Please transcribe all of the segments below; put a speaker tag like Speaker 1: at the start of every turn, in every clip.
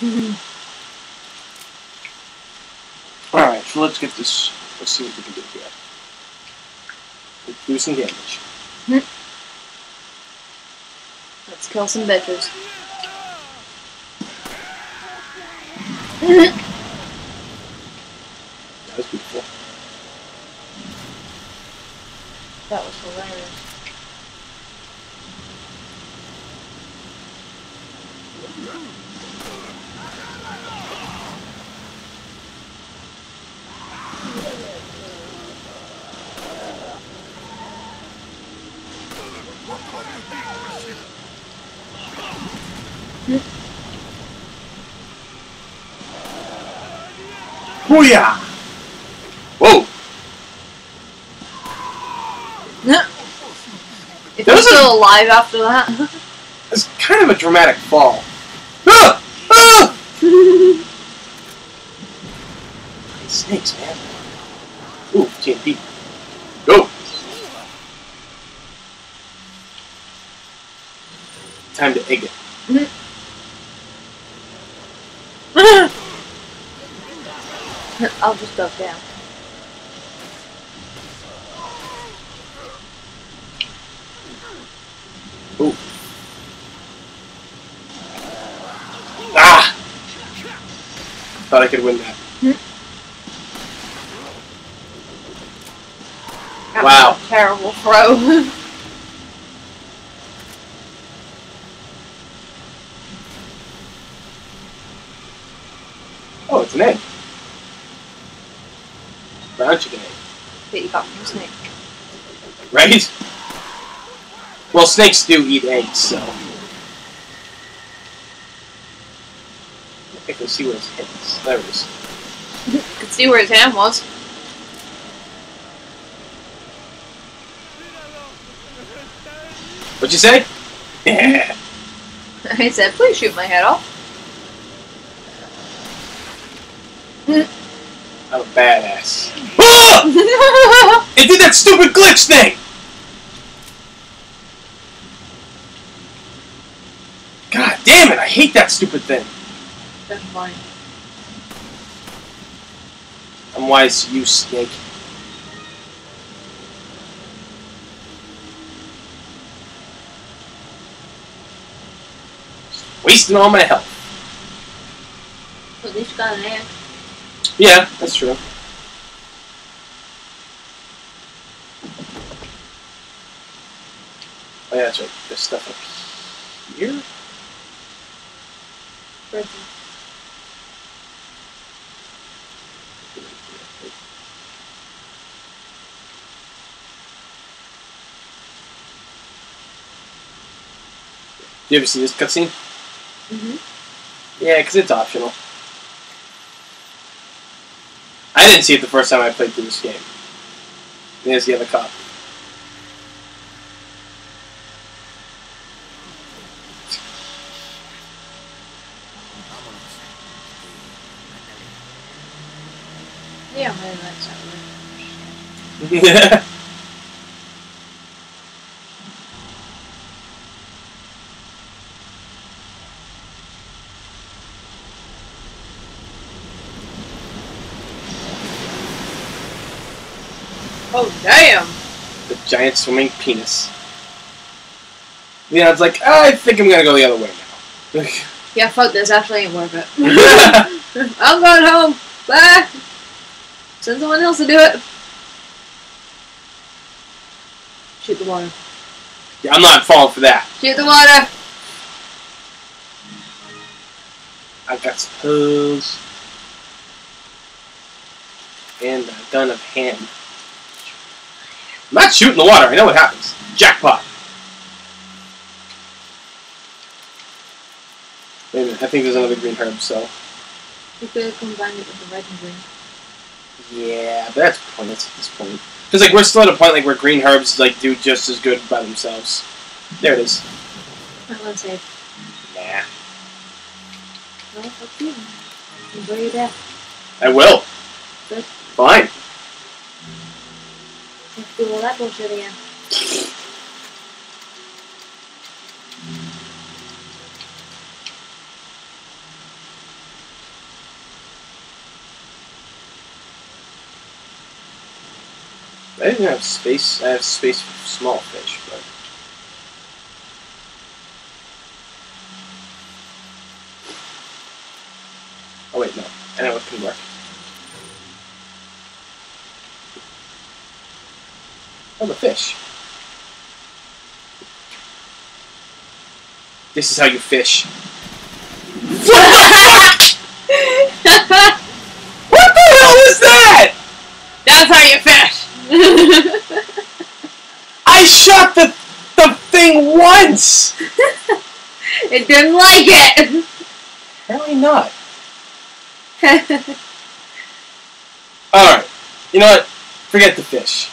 Speaker 1: Mm-hmm. Alright, so let's get this. Let's see what we can do here. Let's do some damage. Mm-hmm.
Speaker 2: Let's kill some bitches.
Speaker 1: That was beautiful.
Speaker 2: That was hilarious.
Speaker 1: Booyah! Whoa!
Speaker 2: If
Speaker 1: That
Speaker 2: you're
Speaker 1: was a-
Speaker 2: still alive after that.
Speaker 1: It's kind of a dramatic fall. Ah! Ah! Snakes, man. Ooh, TNT. Go! Time to egg it.
Speaker 2: I'll just duck down.
Speaker 1: Ooh. Ah! Thought I could win that.
Speaker 2: That
Speaker 1: Wow.
Speaker 2: terrible throw.
Speaker 1: Oh, it's an egg. Chicken egg.
Speaker 2: that you got from Snake.
Speaker 1: Right? Well, snakes do eat eggs, so. I can see where his head is. There it is.
Speaker 2: You could see where his hand was.
Speaker 1: What'd you say? Yeah.
Speaker 2: I said, please shoot my head off.
Speaker 1: I'm a badass. It did that stupid glitch thing! God damn it, I hate that stupid thing.
Speaker 2: That's fine.
Speaker 1: I'm wise you, snake. Wasting all my health.
Speaker 2: At least you got an.
Speaker 1: Yeah, that's true. Yeah, that's stuff up here. Do you ever see this cutscene?
Speaker 2: Mm-hmm.
Speaker 1: Yeah, because it's optional. I didn't see it the first time I played through this game. There's the other cop.
Speaker 2: Yeah, I'm really like one. Oh, damn!
Speaker 1: the giant swimming penis. Yeah, it's like, I think I'm gonna go the other way now.
Speaker 2: Yeah, fuck this. Actually ain't worth it. I'm going home. Bye. Send someone else to do it. Shoot the water.
Speaker 1: yeah, I'm not falling for that.
Speaker 2: Shoot the water.
Speaker 1: I've got some hose. And a gun of hand. I'm not shooting the water, I know what happens. Jackpot! Wait a minute, I think there's another green herb, so.
Speaker 2: You could combine it with the red and green.
Speaker 1: Yeah, but that's pointless at this point. Because like we're still at a point like where green herbs like do just as good by themselves. There it is.
Speaker 2: I want to say,
Speaker 1: Nah.
Speaker 2: well, fuck you. Enjoy your death.
Speaker 1: I will.
Speaker 2: Good.
Speaker 1: Fine.
Speaker 2: Let's do all that bullshit again.
Speaker 1: I didn't have space. I have space for small fish, but. Oh wait, no. I know it can work. Oh, the fish. This is how you fish. What the hell is that?
Speaker 2: That's how you fish.
Speaker 1: I shot the the thing once.
Speaker 2: it didn't like it.
Speaker 1: Apparently not. All right. You know what? Forget the fish.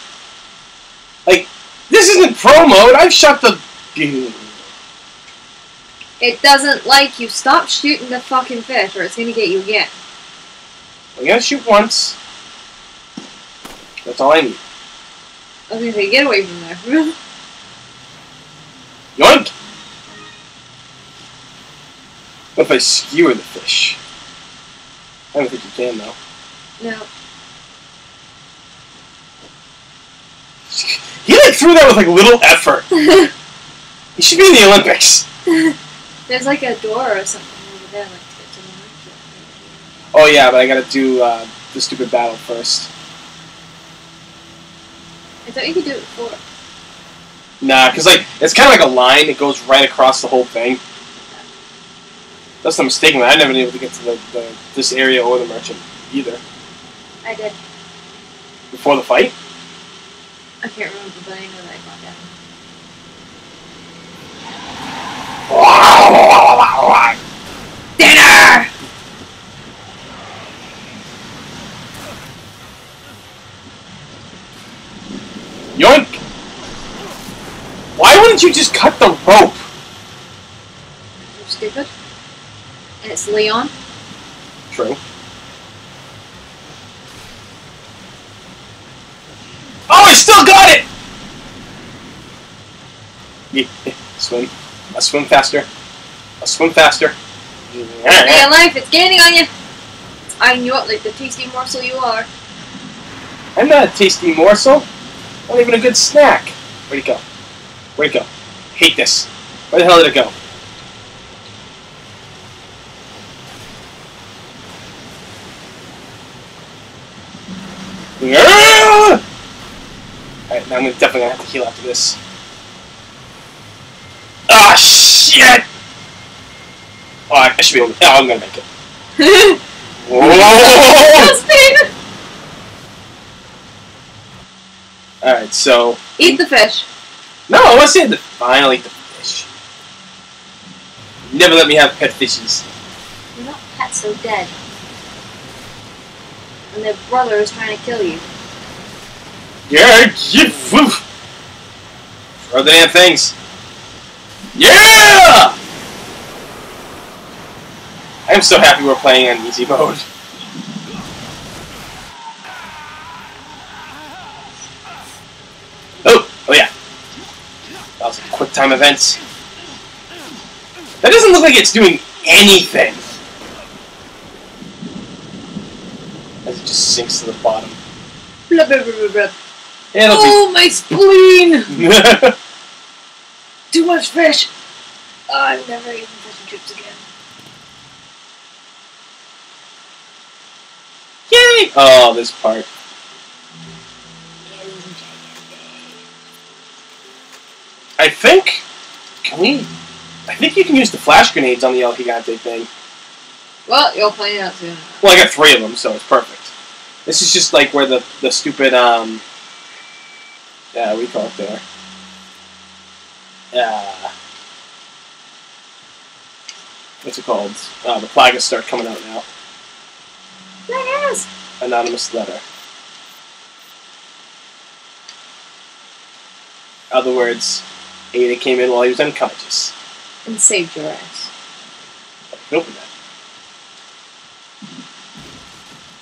Speaker 1: Like this isn't pro mode. I've shot the.
Speaker 2: it doesn't like you. Stop shooting the fucking fish, or it's gonna get you again.
Speaker 1: I'm gonna shoot once. That's all I need.
Speaker 2: I was gonna say, get away from there.
Speaker 1: Yoink! What if I skewer the fish? I don't think you can though.
Speaker 2: no.
Speaker 1: He like threw that with like little effort. He should be in the Olympics.
Speaker 2: There's like a door or something over there, like to get to.
Speaker 1: Oh yeah, but I gotta do uh, the stupid battle first.
Speaker 2: I thought you could do it before.
Speaker 1: Nah, cause like it's kind of like a line. It goes right across the whole thing. That's not mistaken. I never been able to get to the, the this area or the merchant either
Speaker 2: I did.
Speaker 1: before the fight.
Speaker 2: I can't remember, but I know that I got that. Dinner!
Speaker 1: Yoink! Why wouldn't you just cut the rope?
Speaker 2: You're stupid. And Leon.
Speaker 1: True. Oh, I still got it! Yeah, swim. I'll swim faster. I'll swim faster.
Speaker 2: Stay alive, it's gaining on you! It's eyeing you up like the tasty morsel you are.
Speaker 1: I'm not a tasty morsel. Not even a good snack. Where'd it go? Where'd it go? Hate this. Where the hell did it go? Ah! Alright, now I'm definitely gonna have to heal after this. Ah, shit! Oh, I I should be able to. Oh, I'm gonna make it. Whoa! Alright, so.
Speaker 2: Eat the fish.
Speaker 1: No, I want to see the finally eat the fish. Never let me have pet fishes.
Speaker 2: You're not pets, they're dead. And their brother is trying to kill you.
Speaker 1: Yeah. Throw the damn things. Yeah! I'm so happy we're playing on easy mode. Oh, oh yeah. That was a quick time event. That doesn't look like it's doing anything. As it just sinks to the bottom.
Speaker 2: Blah, blah, blah.
Speaker 1: It'll
Speaker 2: Oh, my spleen! Too much fish! Oh, I'm never eating fish and chips again.
Speaker 1: Yay! Oh, this part. I think. Can we? I think you can use the flash grenades on the El Gigante thing.
Speaker 2: Well, you'll find out soon.
Speaker 1: Well, I got three of them, so it's perfect. This is just like where the the stupid um. Yeah, we call it there. Yeah. What's it called? Uh, the plagas start coming out now.
Speaker 2: Yes!
Speaker 1: Anonymous letter. Other words, Ada came in while he was unconscious.
Speaker 2: And saved your ass.
Speaker 1: Open that.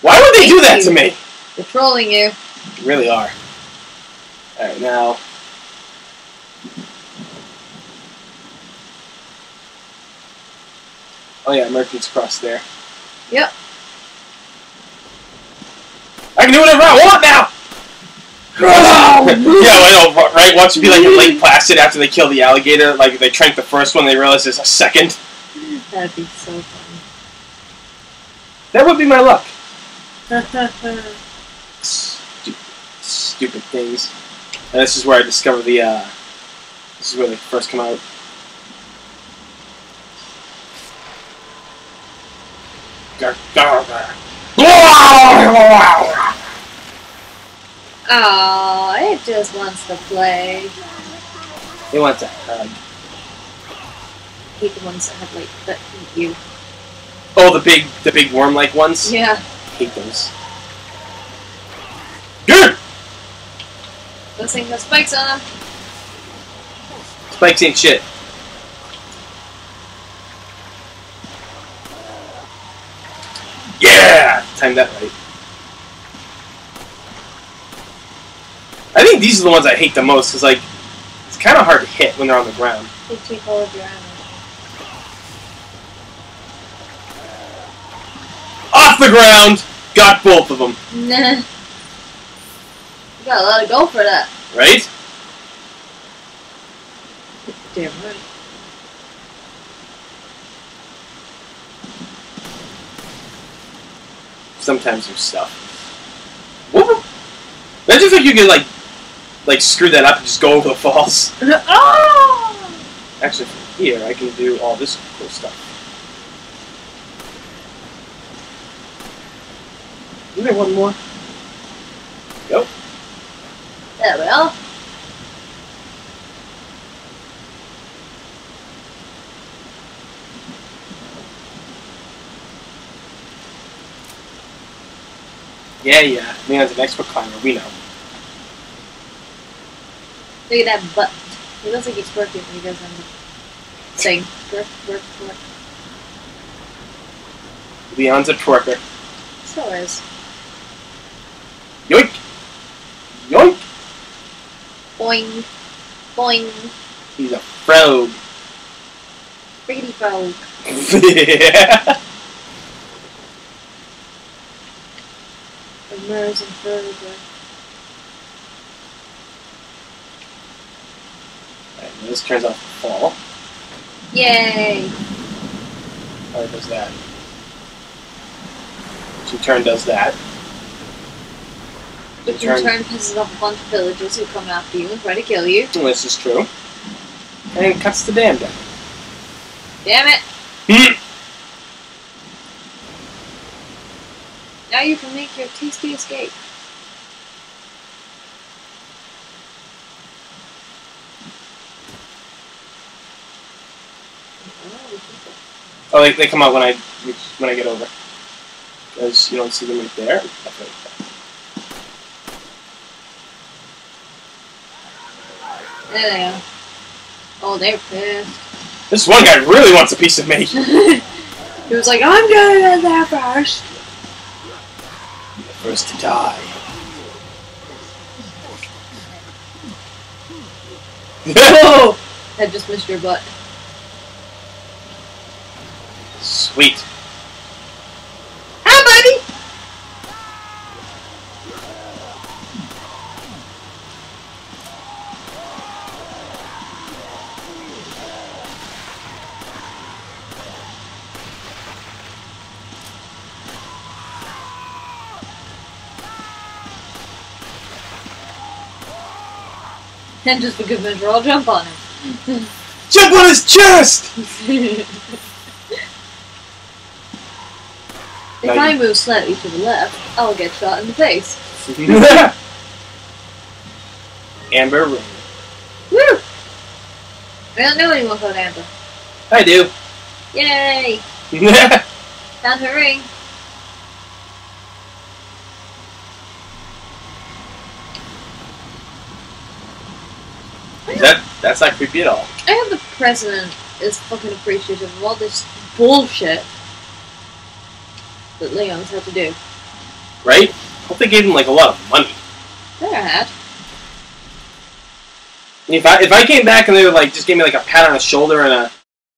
Speaker 1: Why would they do that
Speaker 2: Thank
Speaker 1: to me?
Speaker 2: They're trolling you.
Speaker 1: They really are. Alright, now. Oh yeah, Merchant's across there.
Speaker 2: Yep.
Speaker 1: I can do whatever I want now! I know, right? Watch it be like in Lake Placid after they kill the alligator. Like they trank the first one, they realize there's a second.
Speaker 2: That'd be so funny.
Speaker 1: That would be my luck. Stupid, stupid things. And this is where I discover the. uh This is where they first come out.
Speaker 2: Oh, it just wants to play.
Speaker 1: They wants to hug.
Speaker 2: hate the ones that have like that eat you.
Speaker 1: Oh, the big, the big worm-like ones.
Speaker 2: Yeah.
Speaker 1: hate those. Good.
Speaker 2: Those things have spikes on them.
Speaker 1: Spikes ain't shit. Yeah! Time that right. I think these are the ones I hate the most, because, like, it's kind of hard to hit when they're on the ground.
Speaker 2: They take all of your ammo.
Speaker 1: Off the ground! Got both of them,
Speaker 2: Nah. You gotta let it go for that.
Speaker 1: right?
Speaker 2: Damn right.
Speaker 1: Sometimes there's stuff. Whoop! Imagine if like, you could, like, like, screw that up and just go over the falls.
Speaker 2: oh!
Speaker 1: Actually, from here, I can do all this cool stuff. Is there one more?
Speaker 2: There we are.
Speaker 1: Yeah, yeah. Leon's an expert climber, we know.
Speaker 2: Look at that butt. He looks like he's working when he goes on the thing. Twerk, twerk, twerk.
Speaker 1: Leon's a twerker.
Speaker 2: So is.
Speaker 1: Yoink! Yoink!
Speaker 2: Boing. Boing.
Speaker 1: He's a frog.
Speaker 2: Riggedy frog.
Speaker 1: yeah.
Speaker 2: Immerse and further.
Speaker 1: Alright, this turns out to fall.
Speaker 2: Yay!
Speaker 1: Or does that. Two turn does that.
Speaker 2: Which
Speaker 1: Turn.
Speaker 2: in turn pisses off a bunch of villagers who come after you and try to kill you.
Speaker 1: This is true. And it cuts the dam down.
Speaker 2: Damn it!
Speaker 1: Hmm.
Speaker 2: Now you can make your tasty escape.
Speaker 1: Oh, they, they come out when I when I get over. Because you don't see them right there.
Speaker 2: There they are. Oh, they're pissed.
Speaker 1: This one guy really wants a piece of me.
Speaker 2: he was like, I'm gonna get there first.
Speaker 1: The first to die.
Speaker 2: Oh! That just missed your butt.
Speaker 1: Sweet.
Speaker 2: And just for good measure, I'll jump on him.
Speaker 1: Jump on his chest!
Speaker 2: If
Speaker 1: Now
Speaker 2: I move slightly to the left, I'll get shot in the face.
Speaker 1: Amber Ring.
Speaker 2: Woo! I don't know anyone called Amber.
Speaker 1: I do.
Speaker 2: Yay! Found her ring.
Speaker 1: that that's not creepy at all.
Speaker 2: I hope the president is fucking appreciative of all this bullshit that Leon's had to do.
Speaker 1: Right? I hope they gave him like a lot of money.
Speaker 2: There I had.
Speaker 1: And if I if I came back and they were like just gave me like a pat on the shoulder and a